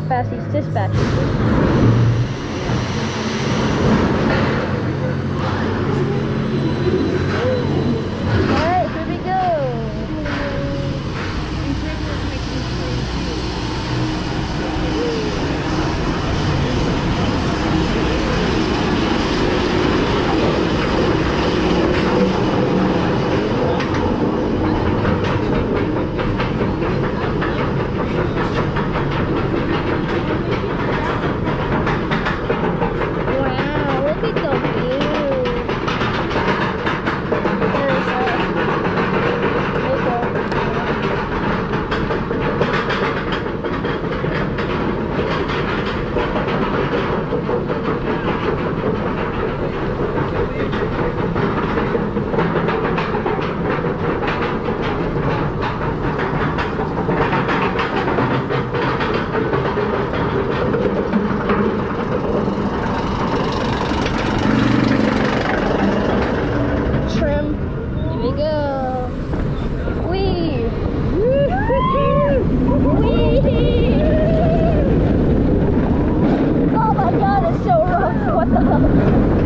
fast these dispatches. Wee! Wee! 哈哈哈哈。